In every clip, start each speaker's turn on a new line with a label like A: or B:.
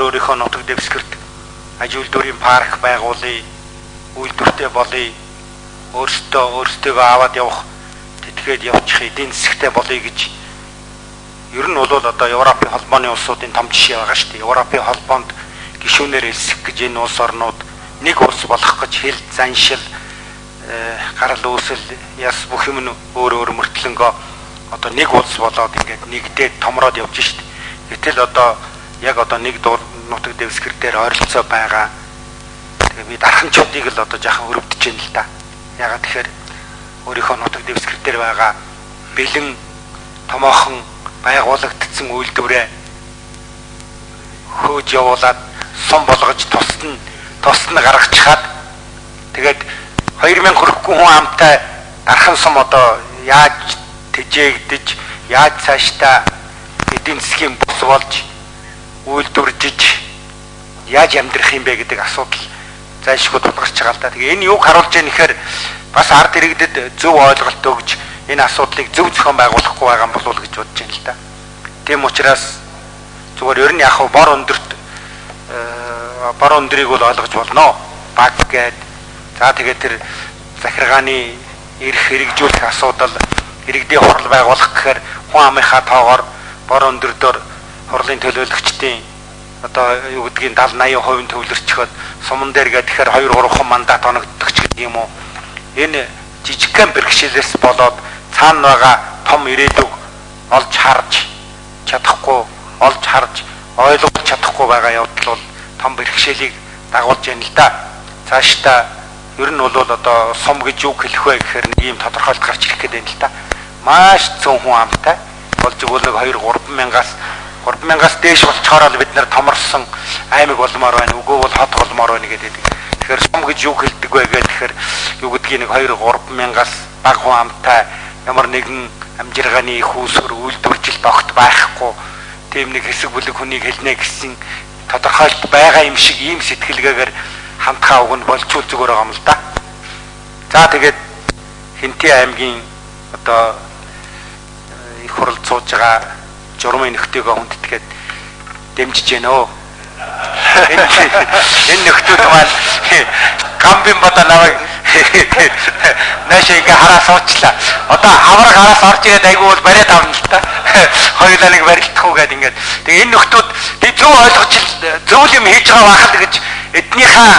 A: өөр өөрийнхөө нутаг дэвсгэрт аж үйлдвэрийн парк байгуулъя, үйлдвэртэй болъё, өөрсдөө өөрсдөө аваад явах тэтгээд явчих эдийн засгтай болъё гэж ер нь бол одоо Европын холбооны улсуудын том жишээ байгаа шүү дээ. Европын холбоонд гишүүнээр элсэх гэж энэ улс орнууд нэг улс болох гэж хэл заншил гарал үүсэл яс бүх юм өөр өөр мөртлөнгөө одоо нэг улс болоод ингээд нэгдээд томроод явж шít. Гэтэл одоо яг одоо нэг нутаг дэвсгэр дээр ойролцоо байгаа. Тэгээ би дарханчуудыг л одоо жаахан өрөвдөж байна л да. Ягаад тэгэхээр өөрийнхөө нутаг дэвсгэр дээр байгаа бэлэн томоохон байгуулагдсан үйлдвэрээ хөөж явуулаад сум болгож тусад нь тусад нь гаргачихад тэгээд 2000 хүрэхгүй хүн амтай дархан сум одоо яаж тэжээгдэж яаж цаашдаа эдийн засгийн бус болж үйлдвэржиж яаж амьдрах юм бэ гэдэг асуудал зайлшгүй тулгарч байгаа л да. Тэгээ энэ юг харуулж яах нэхэр бас ард иргэдэд зөв ойлголт өгж энэ асуудлыг зөв зохион байгуулахгүй байгаа юм болов уу гэж бодож байна л да. Тийм учраас зүгээр ер нь яг бор өндөрт э, бор өндрийг бол ойлгож болно. Баг гээд за тэгээд тэр захиргааны эрх хэрэгжүүлэх асуудал иргэдийн хурал байгуулах гэхээр хүн амынхаа тоогоор бор өндөрдөр хурлын төлөөлөгчдийн одоо юу гэдгийг 70 80% төвлөрчхөд суман дээр гэхээр 2 3хан мандат оногддог ч гэдэг юм уу. Энэ жижигхэн бэрхшээлээс болоод цаана байгаа том ирээдүг олж харж чадахгүй, олж харж ойлгож чадахгүй байгаа явдал бол том бэрхшээлийг дагуулж яана л да. Цаашдаа ер нь бол одоо сум гэж юу хэлэх вэ гэхээр нэг юм тодорхойлт гарч ирэх гээд байна л да. Маш цөөн хүн амтай болж өгвөл нэг 2 3 мянгаас 3000-аас дээш болчоор л бид нэр томорсон аймаг болмоор байна. Үгүй бол хот болмоор байна гэдэг. Тэгэхээр сум гэж юу хэлдэг вэ гэхээр тэгэхээр юу гэдгийг нэг 2 3000-аас бага хүн амтай ямар нэгэн амжиргааны их үүсвэр үйлдвэржилт огт байхгүй тийм нэг хэсэг бүлэг хүнийг хэлнэ гэсэн тодорхойлт байгаа юм шиг ийм сэтгэлгээгээр хамтхаа уг нь болчул зүгээр байгаа юм л да. За тэгээд Хинти аймгийн одоо их хурал сууж байгаа журмын нөхдөйгөө хүндэтгээд дэмжиж өө. Энэ нөхдүүд маань гамбин бодоо наваг наашаа ингээ хараа суучлаа. Одоо авраг араас орж ирээд айгүй бол бариад авна л та. Хоёулаа нэг барилдахгүй гэдэг ингээд. Тэгээ энэ нөхдүүд би зөв ойлгож зөв юм хийж байгаа байхад гэж эднийхээ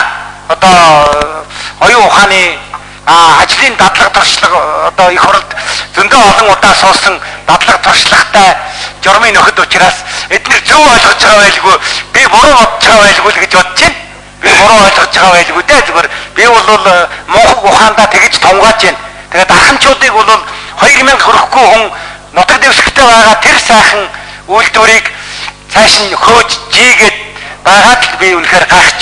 A: одоо оюун ухааны ажлын дадлага туршлага одоо их хуралд зөндөө олон удаа суусан дадлага туршлагатай журмын нөхөд учраас эдгээр зөв ойлгож байгаа байлгүй би буруу бодож байгаа байлгүй л гэж бодож байна. Би буруу ойлгож байгаа байлгүй дээ зүгээр би бол э, мунхаг ухаандаа тэгж тунгааж байна. Тэгээд дархамчуудыг бол 2000 хүрэхгүй хүн нутаг дэвсгэртэй байгаа тэр сайхан үйлдвэрийг цааш нь хөөж жийгээд байгаад л би үнэхээр гайхаж